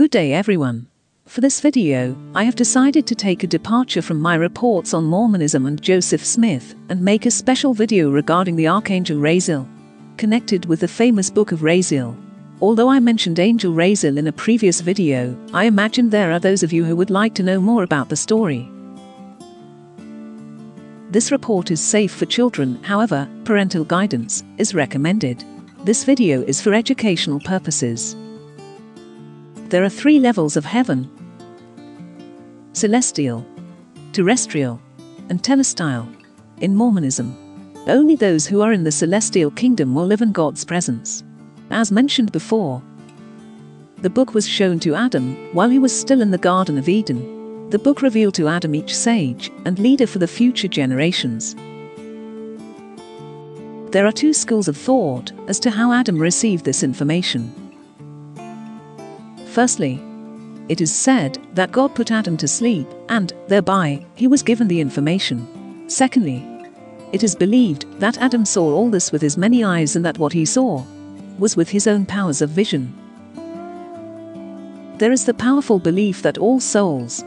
Good day everyone. For this video, I have decided to take a departure from my reports on Mormonism and Joseph Smith and make a special video regarding the Archangel Raziel, connected with the famous Book of Raziel. Although I mentioned Angel Raziel in a previous video, I imagine there are those of you who would like to know more about the story. This report is safe for children, however, parental guidance is recommended. This video is for educational purposes. There are three levels of heaven celestial, terrestrial, and telestial. In Mormonism, only those who are in the celestial kingdom will live in God's presence. As mentioned before, the book was shown to Adam while he was still in the Garden of Eden. The book revealed to Adam each sage and leader for the future generations. There are two schools of thought as to how Adam received this information. Firstly, it is said that God put Adam to sleep, and, thereby, he was given the information. Secondly, it is believed that Adam saw all this with his many eyes and that what he saw was with his own powers of vision. There is the powerful belief that all souls,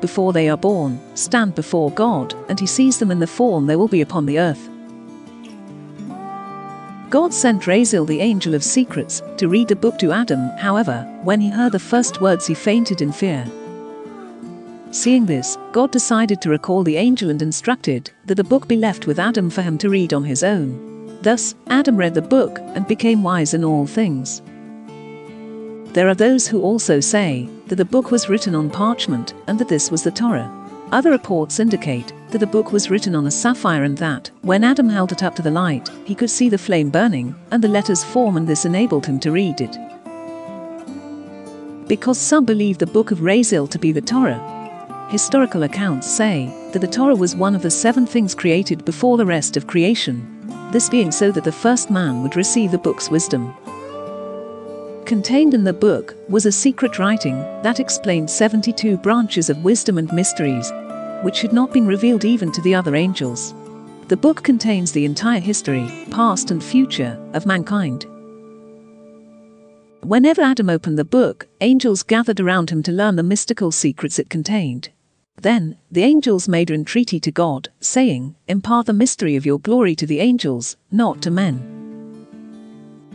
before they are born, stand before God, and he sees them in the form they will be upon the earth. God sent Raziel, the angel of secrets, to read the book to Adam, however, when he heard the first words he fainted in fear. Seeing this, God decided to recall the angel and instructed that the book be left with Adam for him to read on his own. Thus, Adam read the book and became wise in all things. There are those who also say that the book was written on parchment and that this was the Torah. Other reports indicate that the book was written on a sapphire and that, when Adam held it up to the light, he could see the flame burning and the letters form and this enabled him to read it. Because some believe the book of Raziel to be the Torah, historical accounts say that the Torah was one of the seven things created before the rest of creation, this being so that the first man would receive the book's wisdom. Contained in the book was a secret writing that explained 72 branches of wisdom and mysteries, which had not been revealed even to the other angels. The book contains the entire history, past and future, of mankind. Whenever Adam opened the book, angels gathered around him to learn the mystical secrets it contained. Then, the angels made entreaty to God, saying, Impart the mystery of your glory to the angels, not to men.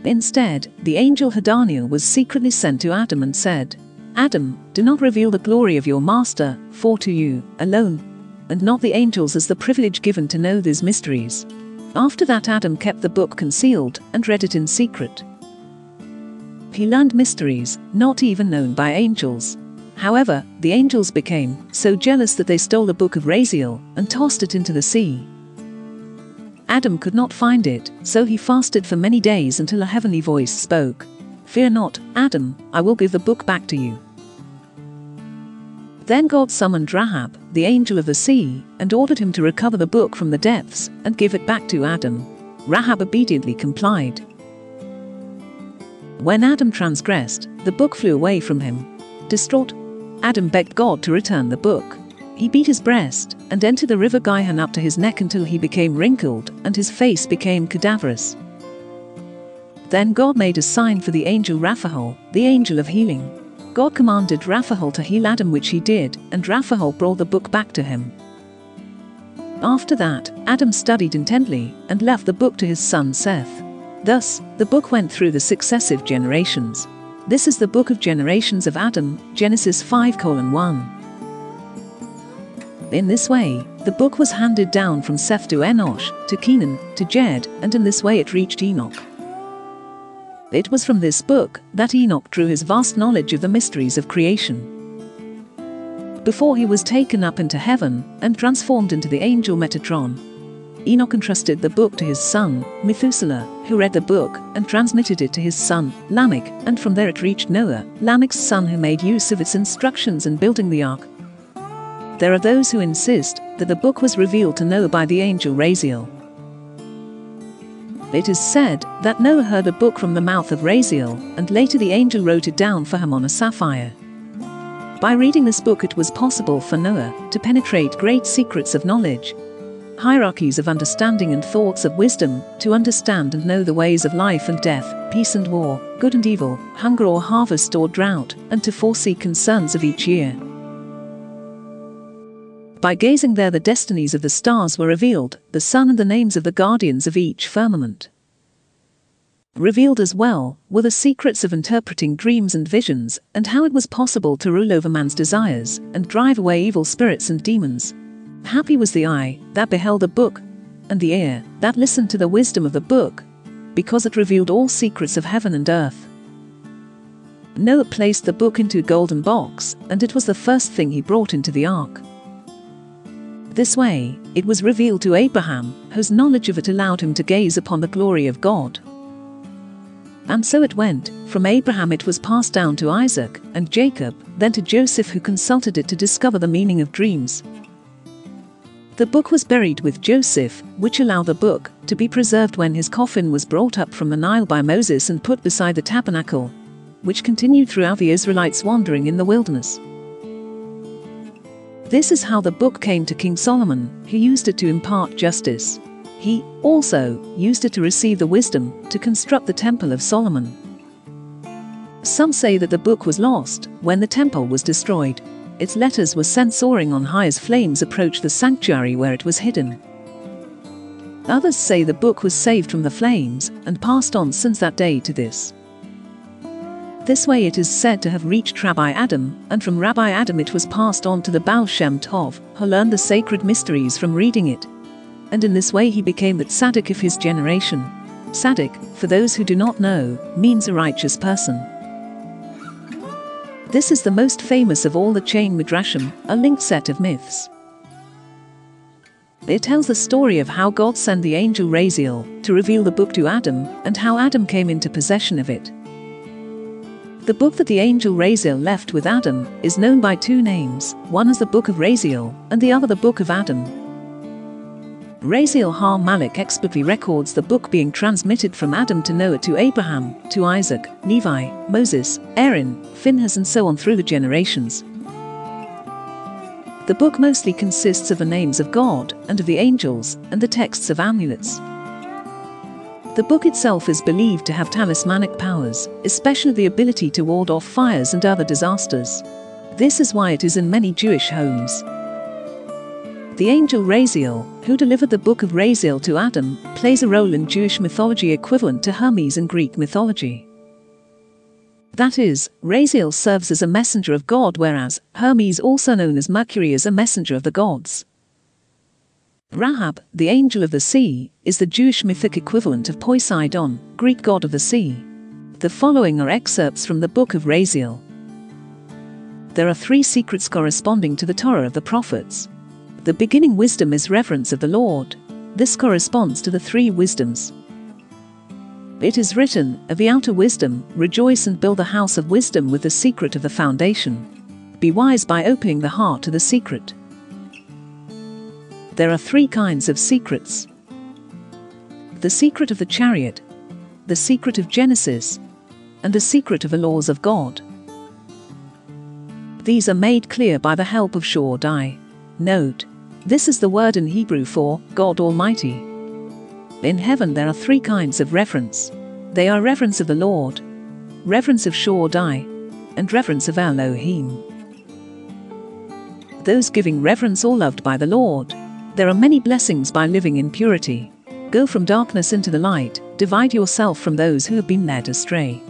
Instead, the angel Hadarniel was secretly sent to Adam and said, Adam, do not reveal the glory of your master, for to you, alone, and not the angels is the privilege given to know these mysteries. After that, Adam kept the book concealed and read it in secret. He learned mysteries not even known by angels. However, the angels became so jealous that they stole the book of Raziel and tossed it into the sea. Adam could not find it, so he fasted for many days until a heavenly voice spoke Fear not, Adam, I will give the book back to you. Then God summoned Rahab, the angel of the sea, and ordered him to recover the book from the depths and give it back to Adam. Rahab obediently complied. When Adam transgressed, the book flew away from him. Distraught, Adam begged God to return the book. He beat his breast and entered the river Gihon up to his neck until he became wrinkled and his face became cadaverous. Then God made a sign for the angel Raphael, the angel of healing. God commanded Raphael to heal Adam, which he did, and Raphael brought the book back to him. After that, Adam studied intently and left the book to his son Seth. Thus, the book went through the successive generations. This is the book of generations of Adam, Genesis 5 1. In this way, the book was handed down from Seth to Enosh, to Kenan, to Jed, and in this way it reached Enoch. It was from this book that Enoch drew his vast knowledge of the mysteries of creation. Before he was taken up into heaven and transformed into the angel Metatron, Enoch entrusted the book to his son, Methuselah, who read the book and transmitted it to his son, Lamech, and from there it reached Noah, Lamech's son, who made use of its instructions in building the ark, there are those who insist that the book was revealed to Noah by the angel Raziel. It is said that Noah heard a book from the mouth of Raziel, and later the angel wrote it down for him on a sapphire. By reading this book, it was possible for Noah to penetrate great secrets of knowledge. hierarchies of understanding and thoughts of wisdom, to understand and know the ways of life and death, peace and war, good and evil, hunger or harvest or drought, and to foresee concerns of each year. By gazing there, the destinies of the stars were revealed, the sun and the names of the guardians of each firmament. Revealed as well were the secrets of interpreting dreams and visions, and how it was possible to rule over man's desires and drive away evil spirits and demons. Happy was the eye that beheld the book, and the ear that listened to the wisdom of the book, because it revealed all secrets of heaven and earth. Noah placed the book into a golden box, and it was the first thing he brought into the ark. This way, it was revealed to Abraham, whose knowledge of it allowed him to gaze upon the glory of God. And so it went, from Abraham it was passed down to Isaac and Jacob, then to Joseph who consulted it to discover the meaning of dreams. The book was buried with Joseph, which allowed the book to be preserved when his coffin was brought up from the Nile by Moses and put beside the tabernacle, which continued throughout the Israelites' wandering in the wilderness. This is how the book came to King Solomon, who used it to impart justice. He also used it to receive the wisdom to construct the Temple of Solomon. Some say that the book was lost when the temple was destroyed. Its letters were sent soaring on high as flames approached the sanctuary where it was hidden. Others say the book was saved from the flames and passed on since that day to this. This way it is said to have reached Rabbi Adam, and from Rabbi Adam it was passed on to the Baal Shem Tov, who learned the sacred mysteries from reading it and in this way he became the tzaddik of his generation. Tzaddik, for those who do not know, means a righteous person. This is the most famous of all the chain midrashim, a linked set of myths. It tells the story of how God sent the angel Raziel to reveal the book to Adam and how Adam came into possession of it. The book that the angel Raziel left with Adam is known by two names, one as the Book of Raziel and the other the Book of Adam. Raziel Ha Malik explicitly records the book being transmitted from Adam to Noah to Abraham, to Isaac, Levi, Moses, Aaron, Phinehas and so on through the generations. The book mostly consists of the names of God and of the angels and the texts of amulets. The book itself is believed to have talismanic powers, especially the ability to ward off fires and other disasters. This is why it is in many Jewish homes. The angel Raziel, who delivered the book of Raziel to Adam, plays a role in Jewish mythology equivalent to Hermes in Greek mythology. That is, Raziel serves as a messenger of God, whereas Hermes, also known as Mercury, is a messenger of the gods. Rahab, the angel of the sea, is the Jewish mythic equivalent of Poseidon, Greek god of the sea. The following are excerpts from the book of Raziel. There are three secrets corresponding to the Torah of the prophets. The beginning wisdom is reverence of the Lord. This corresponds to the three wisdoms. It is written, of the outer wisdom, rejoice and build the house of wisdom with the secret of the foundation. Be wise by opening the heart to the secret. There are three kinds of secrets the secret of the chariot, the secret of Genesis, and the secret of the laws of God. These are made clear by the help of Shaddai. Note, this is the word in Hebrew for God Almighty. In heaven there are three kinds of reverence. They are reverence of the Lord, reverence of Shaddai, and reverence of Elohim. Those giving reverence or loved by the Lord. There are many blessings by living in purity. Go from darkness into the light, divide yourself from those who have been led astray.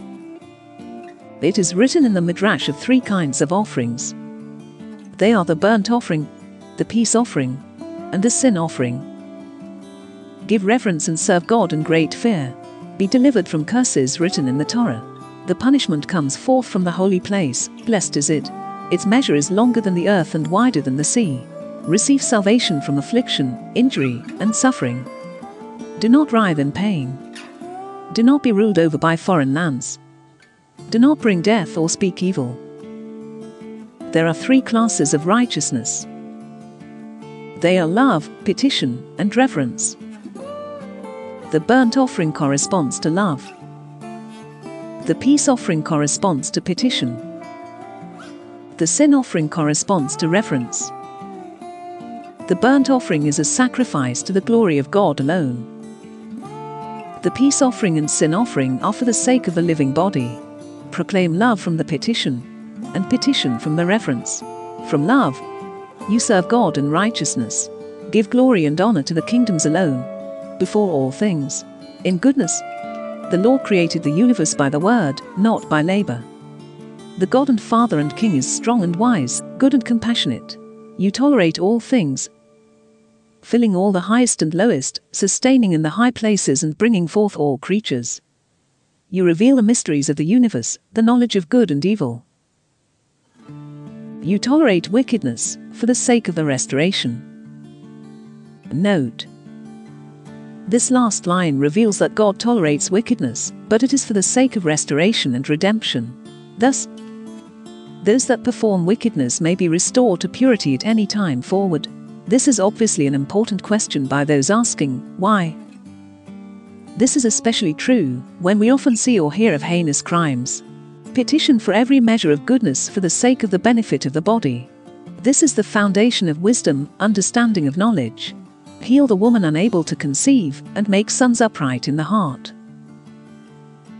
It is written in the Midrash of three kinds of offerings. They are the burnt offering, the peace offering, and the sin offering. Give reverence and serve God in great fear. Be delivered from curses written in the Torah. The punishment comes forth from the holy place, blessed is it. Its measure is longer than the earth and wider than the sea. Receive salvation from affliction, injury, and suffering. Do not writhe in pain. Do not be ruled over by foreign lands. Do not bring death or speak evil. There are three classes of righteousness they are love, petition, and reverence. The burnt offering corresponds to love. The peace offering corresponds to petition. The sin offering corresponds to reverence. The burnt offering is a sacrifice to the glory of God alone. The peace offering and sin offering are for the sake of the living body. Proclaim love from the petition, and petition from the reverence. From love, you serve God in righteousness. Give glory and honor to the kingdoms alone, before all things. In goodness, the Lord created the universe by the word, not by labor. The God and Father and King is strong and wise, good and compassionate. You tolerate all things, filling all the highest and lowest, sustaining in the high places and bringing forth all creatures. You reveal the mysteries of the universe, the knowledge of good and evil. You tolerate wickedness for the sake of the restoration. Note This last line reveals that God tolerates wickedness, but it is for the sake of restoration and redemption. Thus, those that perform wickedness may be restored to purity at any time forward. This is obviously an important question by those asking, why? This is especially true when we often see or hear of heinous crimes. Petition for every measure of goodness for the sake of the benefit of the body. This is the foundation of wisdom, understanding of knowledge. Heal the woman unable to conceive, and make sons upright in the heart.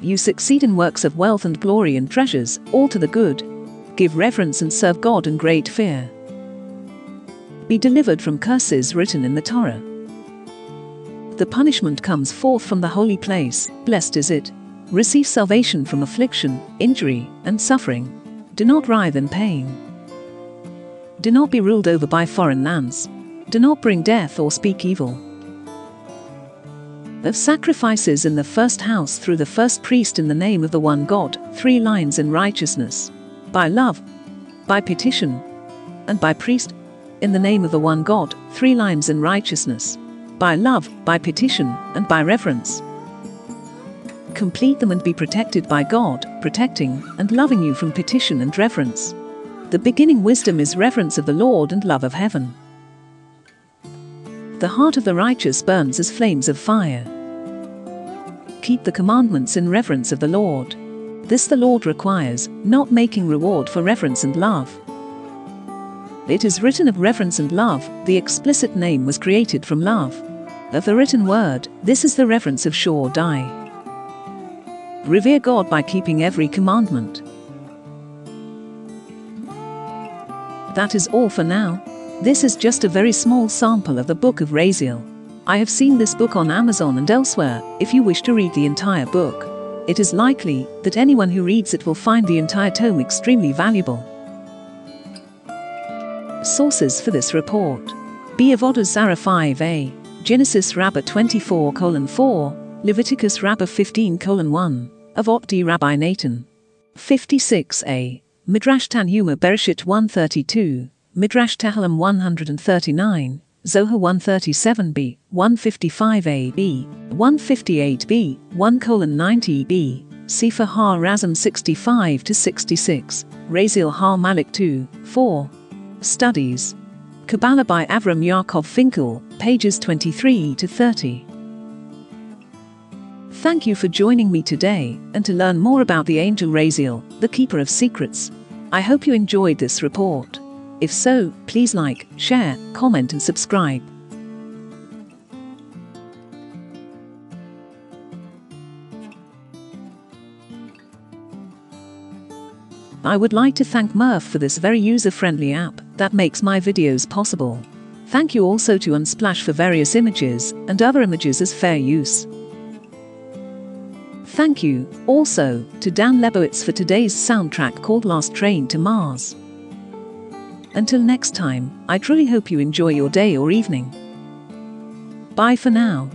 You succeed in works of wealth and glory and treasures, all to the good, give reverence and serve God in great fear. Be delivered from curses written in the Torah. The punishment comes forth from the holy place, blessed is it. Receive salvation from affliction, injury, and suffering. Do not writhe in pain. Do not be ruled over by foreign lands. Do not bring death or speak evil. Of sacrifices in the first house through the first priest in the name of the one God, three lines in righteousness by love, by petition, and by priest, in the name of the one God, three lines in righteousness, by love, by petition, and by reverence. Complete them and be protected by God, protecting and loving you from petition and reverence. The beginning wisdom is reverence of the Lord and love of heaven. The heart of the righteous burns as flames of fire. Keep the commandments in reverence of the Lord. This the Lord requires, not making reward for reverence and love. It is written of reverence and love, the explicit name was created from love. Of the written word, this is the reverence of Shaddai. Revere God by keeping every commandment. That is all for now. This is just a very small sample of the Book of Raziel. I have seen this book on Amazon and elsewhere, if you wish to read the entire book it is likely that anyone who reads it will find the entire tome extremely valuable. Sources for this report B. Avodah Zarah 5a, Genesis Rabbah 24 4, Leviticus Rabbah 15 1, Avot D. Rabbi Nathan. 56a, Midrash Tanhuma Bereshit 132, Midrash Tehillim 139, Zohar 137b, 155ab, 158b, 1 90b, Sefer HaRazim 65 to 66, Raziel Ha Malik 2, 4. Studies. Kabbalah by Avram Yaakov Finkel, pages 23 to 30. Thank you for joining me today and to learn more about the angel Raziel, the keeper of secrets. I hope you enjoyed this report. If so, please like, share, comment and subscribe. I would like to thank Murf for this very user-friendly app that makes my videos possible. Thank you also to Unsplash for various images and other images as fair use. Thank you, also, to Dan Lebowitz for today's soundtrack called Last Train to Mars. Until next time, I truly hope you enjoy your day or evening. Bye for now.